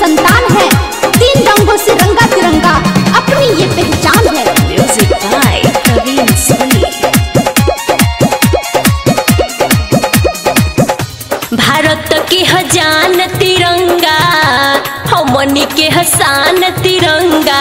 संतान है। तीन रंगों से रंगा तिरंगा, अपनी ये पहचान है। भारत के हजान तिरंगा हमनी के हसान तिरंगा।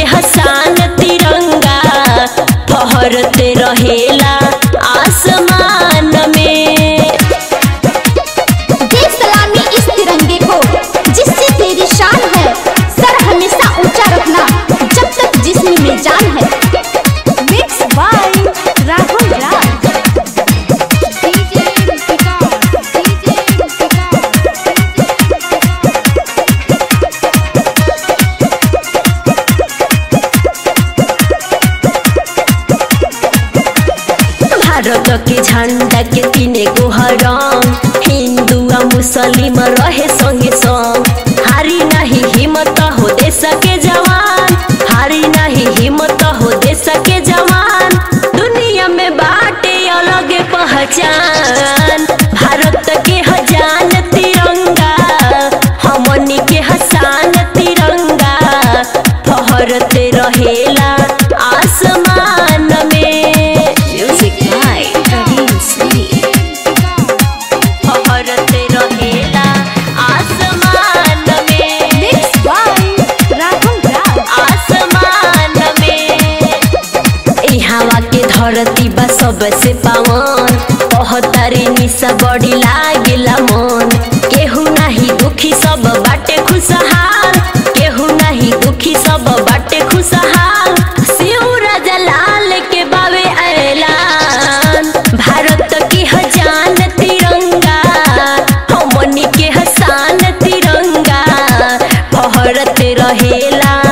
के हसान तिरंगा फहरते रहेला भारत के झंडा के तीने गो रंग हिंदू आ मुस्लिम रहे संगे संग। हारी नहीं हिम्मत हो देश के जवान। हारी नहीं हिम्मत हो देश के जवान। दुनिया में बाटे अलग पहचान। बा सबसे पावन। निशा बड़ी मन। केहू नाही दुखी सब बाटे खुशहाल। केहू नाही दुखी सब बाटे खुशहाल। राजा लाल के बावे ऐलान। भारत की हजान तिरंगा। हमनी के हसान तिरंगा। फहरते रहेला।